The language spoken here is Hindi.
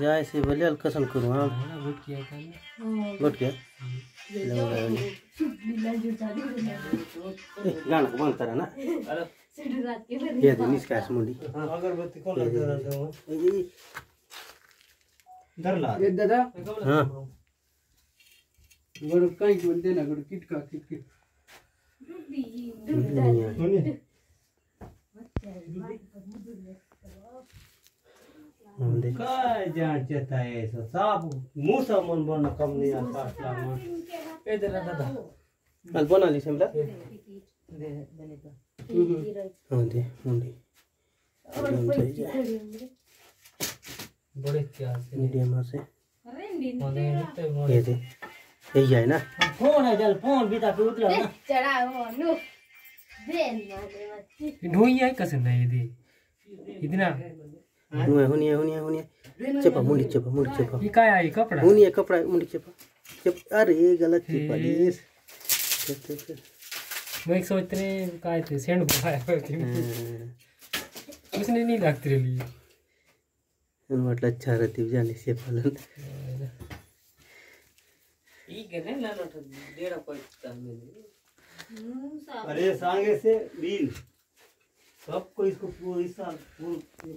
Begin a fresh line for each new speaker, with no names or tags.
जाय से भले बोले अलकसन करू हाँ। गोट क्या गाना बंद करा ना। ये दे निष्कास मुंडी।
अगरबत्ती कौन लगता है धर ला।
ए दादा।
हाँ।
बरं काही बोलते ना गड किटका किटकिट
सुनिए
हम दे
काय जान चेता है ऐसा साफ़ मुँह मन बन कम नहीं आता असला मन
ए दादा दादा
अल बना सेमला हाँ दे मुंडी एकदम सही जाए
बड़े क्या से।
मीडियम से ये दे। यही जाए ना?
फ़ोन है जल फ़ोन बिता के उतरा ना।
ढोई आहे कसं नाही दे। इतना।
हुनिया हुनिया हुनिया हुनिया चपा मुंडी चपा मुंडी चपा
ही काय आहे कपडा
हुनिया कपड़ा मुंडी चपा चप अरे गलत चपा चल चल
मग एक काय ते सेंड बघाय
हाँ,
उसने नहीं लागते रे ली
आणि म्हटलं अच्छा रतीब जाने से पालन
अरे सांगे से बिल सबको इसको पूरी साल पूरी